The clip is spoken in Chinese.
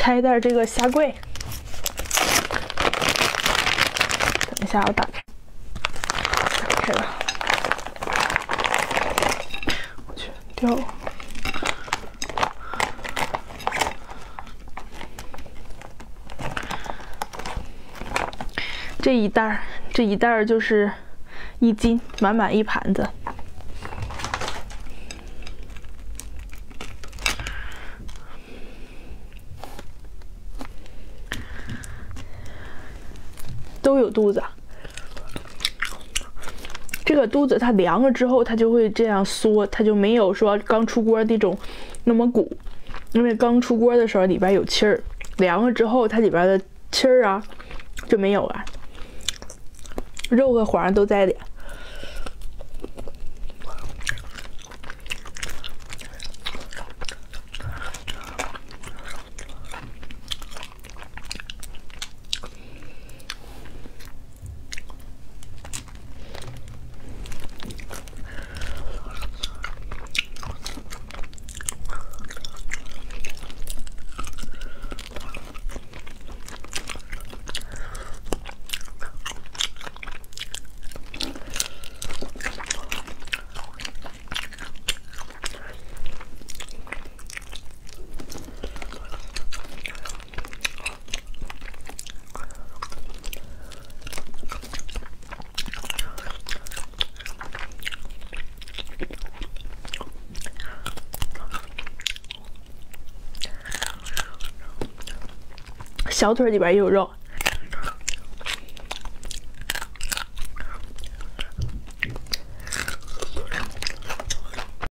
拆袋这个虾柜。等一下，我打开，打开了。我去，掉了。这一袋儿，这一袋儿就是一斤，满满一盘子。都有肚子，这个肚子它凉了之后，它就会这样缩，它就没有说刚出锅那种那么鼓，因为刚出锅的时候里边有气儿，凉了之后它里边的气儿啊就没有了，肉和黄都在里。小腿里边也有肉。